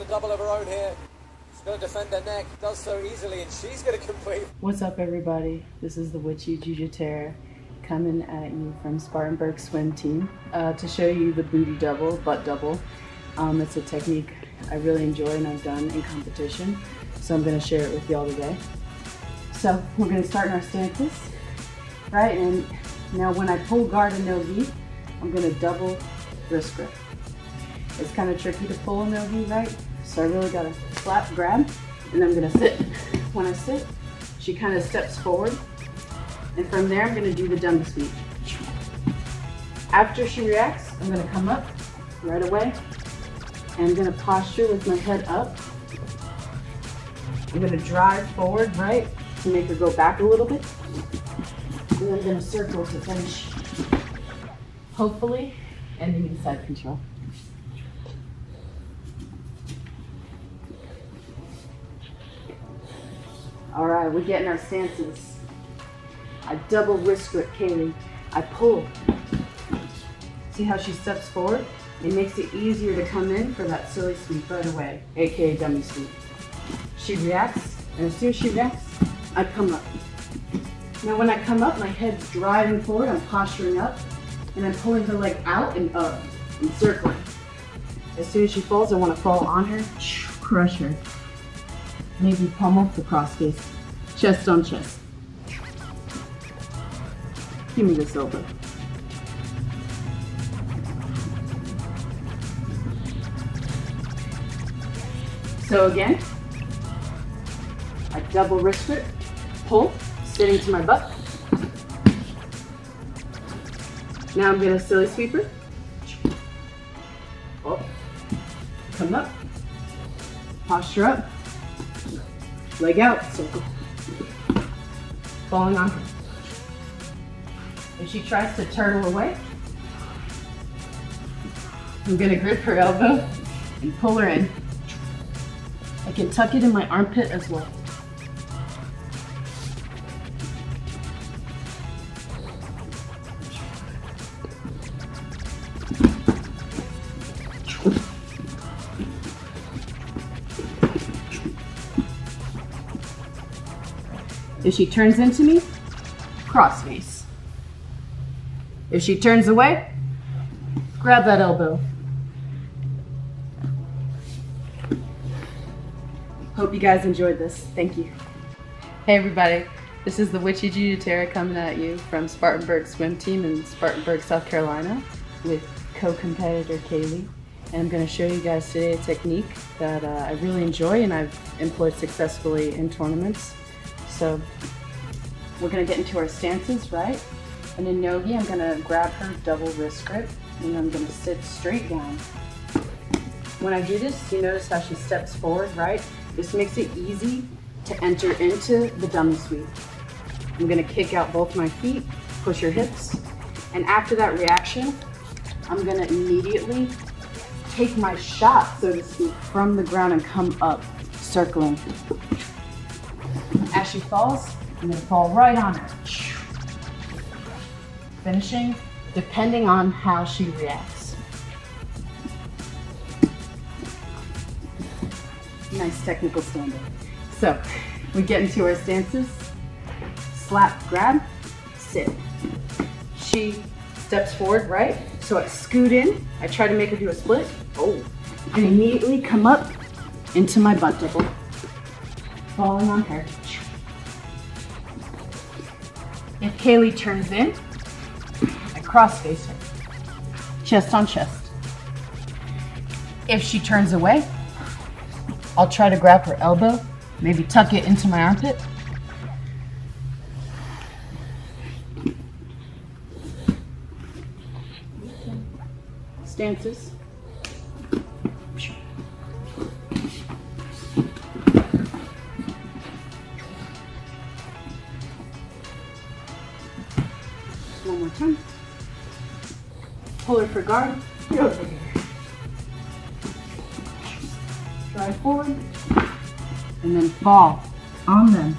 a double of her own here. She's going to defend her neck, does so easily, and she's going to complete. What's up, everybody? This is the Witchy Jujitera coming at you from Spartanburg Swim Team uh, to show you the booty double, butt double. Um, it's a technique I really enjoy and I've done in competition, so I'm going to share it with y'all today. So we're going to start in our stances, right? And now when I pull guard and no I'm going to double wrist grip. It's kind of tricky to pull a no gi, right? So I really got to slap, grab, and I'm to sit. When I sit, she kind of steps forward, and from there I'm to do the dummy sweep. After she reacts, I'm to come up right away, and I'm to posture with my head up. I'm to drive forward, right, to make her go back a little bit. And then I'm to circle to finish. Hopefully, ending in side control. All right, we're getting our stances. I double wrist grip Kaylee. I pull. See how she steps forward? It makes it easier to come in for that silly sweep right away, aka dummy sweep. She reacts, and as soon as she reacts, I come up. Now when I come up, my head's driving forward, I'm posturing up, and I'm pulling her leg out and up, and circling. As soon as she falls, I want to fall on her, crush her. Maybe pummel the cross face, chest on chest. Give me this elbow. So again, I double wrist grip, pull, sitting to my butt. Now I'm gonna silly sweeper. Up, oh, come up, posture up, leg out, circle. Falling on her. If she tries to turtle away, I'm gonna grip her elbow and pull her in. I can tuck it in my armpit as well. If she turns into me, cross face. If she turns away, grab that elbow. Hope you guys enjoyed this. Thank you. Hey everybody, this is the Witchy Jujitera coming at you from Spartanburg Swim Team in Spartanburg, South Carolina with co-competitor Kaylee. And I'm going to show you guys today a technique that uh, I really enjoy and I've employed successfully in tournaments. So we're gonna get into our stances, right? And in Nogi, I'm gonna grab her double wrist grip and I'm gonna sit straight down. When I do this, you notice how she steps forward, right? This makes it easy to enter into the dummy sweep. I'm gonna kick out both my feet, push her hips, and after that reaction, I'm gonna immediately take my shot, so to speak, from the ground and come up, circling. As she falls, I'm gonna fall right on her. Finishing, depending on how she reacts. Nice technical stand-up. So, we get into our stances. Slap, grab, sit. She steps forward, right? So I scoot in. I try to make her do a split. Oh. And immediately come up into my butt double. Falling on her. If Kaylee turns in, I cross face her, chest on chest. If she turns away, I'll try to grab her elbow, maybe tuck it into my armpit. Stances. One more time. Pull her for guard. Go over here. Drive forward. And then fall on them.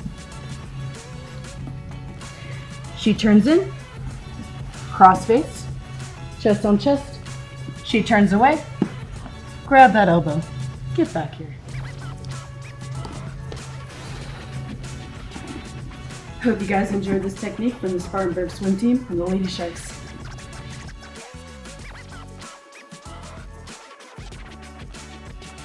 She turns in. Cross face. Chest on chest. She turns away. Grab that elbow. Get back here. Hope you guys enjoyed this technique from the Spartanburg swim team and the Lady Sharks.